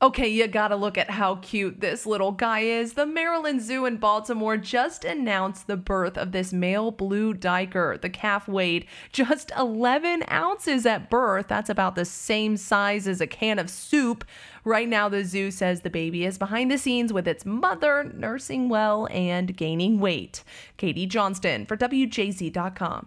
Okay, you gotta look at how cute this little guy is. The Maryland Zoo in Baltimore just announced the birth of this male blue duiker. The calf weighed just 11 ounces at birth. That's about the same size as a can of soup. Right now, the zoo says the baby is behind the scenes with its mother nursing well and gaining weight. Katie Johnston for WJZ.com.